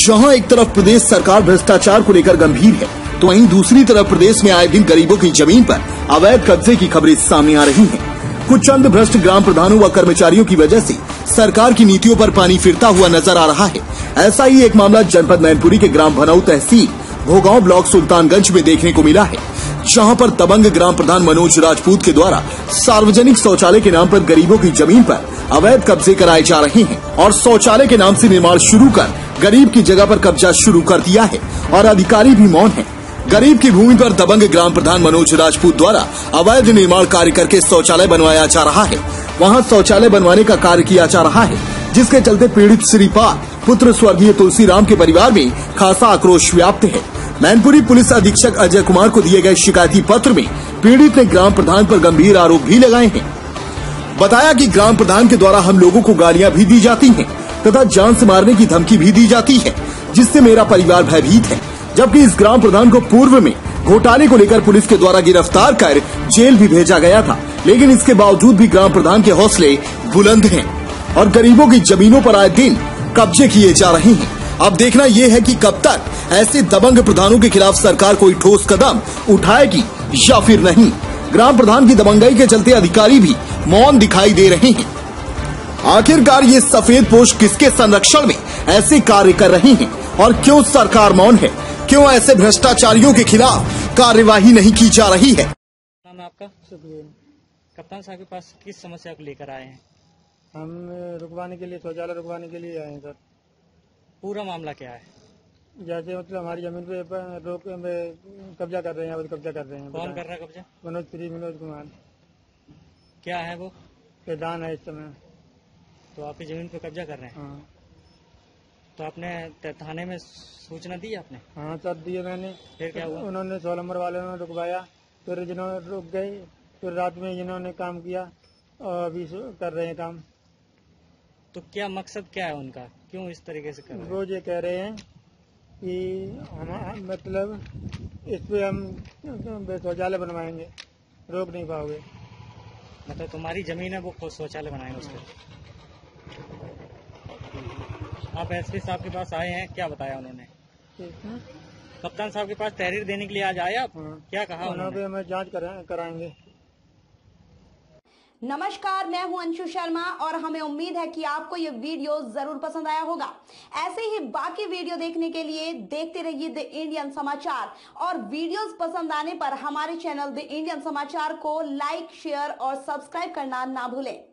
जहाँ एक तरफ़ प्रदेश सरकार भ्रष्टाचार को लेकर गंभीर है तो वहीं दूसरी तरफ़ प्रदेश में आए दिन गरीबों की ज़मीन पर अवैध कब्जे की खबरें सामने आ रही हैं। कुछ चंद भ्रष्ट ग्राम प्रधानों व कर्मचारियों की वजह से सरकार की नीतियों पर पानी फिरता हुआ नज़र आ रहा है ऐसा ही एक मामला जनपद मैनपुरी के ग्राम भनऊ तहसील, भोगांव ब्लॉक सुल्तानगंज में देखने को मिला है, जहाँ पर तबंग ग्राम प्रधान मनोज राजपूत के द्वारा सार्वजनिक शौचालय के नाम पर गरीबों की ज़मीन पर अवैध कब्जे कराए जा रहे हैं और शौचालय के नाम से निर्माण शुरू कर गरीब की जगह पर कब्जा शुरू कर दिया है और अधिकारी भी मौन है। गरीब की भूमि पर दबंग ग्राम प्रधान मनोज राजपूत द्वारा अवैध निर्माण कार्य करके शौचालय बनवाया जा रहा है। वहाँ शौचालय बनवाने का कार्य किया जा रहा है, जिसके चलते पीड़ित श्रीपाल, पुत्र स्वर्गीय तुलसीराम के परिवार में खासा आक्रोश व्याप्त है। मैनपुरी पुलिस अधीक्षक अजय कुमार को दिए गए शिकायती पत्र में पीड़ित ने ग्राम प्रधान पर गंभीर आरोप भी लगाए हैं। बताया कि ग्राम प्रधान के द्वारा हम लोगों को गालियाँ भी दी जाती हैं। तथा जान से मारने की धमकी भी दी जाती है, जिससे मेरा परिवार भयभीत है। जबकि इस ग्राम प्रधान को पूर्व में घोटाले को लेकर पुलिस के द्वारा गिरफ़्तार कर जेल भी भेजा गया था, लेकिन इसके बावजूद भी ग्राम प्रधान के हौसले बुलंद हैं और गरीबों की जमीनों पर आए दिन कब्जे किए जा रहे हैं। अब देखना ये है कि कब तक ऐसे दबंग प्रधानों के खिलाफ सरकार कोई ठोस कदम उठाएगी या फिर नहीं। ग्राम प्रधान की दबंगाई के चलते अधिकारी भी मौन दिखाई दे रहे हैं। आखिरकार ये सफ़ेद पोष किसके संरक्षण में ऐसे कार्य कर रहे हैं? और क्यों सरकार मौन है? क्यों ऐसे भ्रष्टाचारियों के खिलाफ कार्यवाही नहीं की जा रही है? नाम है आपका? सुखवीर कप्तान साहब के पास किस समस्या को लेकर आए हैं? हम रुकवाने के लिए शौचालय रुकवाने के लिए आए हैं सर। पूरा मामला क्या है? जैसे मतलब हमारी ज़मीन पे रोक में कब्जा कर रहे हैं कब्जा कर रहे हैं। कौन कर रहा है कब्जा? मनोज श्री मनोज कुमार। क्या है वो? प्रधान है इस समय। तो आपकी ज़मीन पे कब्जा कर रहे हैं? हाँ। तो आपने थाने में सूचना दी आपने? हाँ सर दिए मैंने। फिर क्या हुआ? उन्होंने सौ नंबर वाले ने रुकवाया फिर जिन्होंने रुक गए फिर रात में जिन्होंने काम किया और अभी कर रहे हैं काम। तो क्या मकसद क्या है उनका? क्यों इस तरीके से कर रहे हैं? वो ये कह रहे हैं कि हम मतलब इस पे हम शौचालय बनवाएँगे रोक नहीं पाओगे। मतलब तुम्हारी ज़मीन है वो खुद शौचालय बनाएँगे उस पर आप एसपी साहब के पास आए हैं क्या बताया उन्होंने? कप्तान साहब के पास तहरीर देने के लिए आज आए आप हाँ। क्या कहा उन्होंने? हमें जाँच करा, कराएँगे। नमस्कार मैं हूँ अंशु शर्मा और हमें उम्मीद है कि आपको ये वीडियो ज़रूर पसंद आया होगा। ऐसे ही बाकी वीडियो देखने के लिए देखते रहिए द इंडियन समाचार और वीडियोस पसंद आने पर हमारे चैनल द इंडियन समाचार को लाइक शेयर और सब्सक्राइब करना ना भूलें।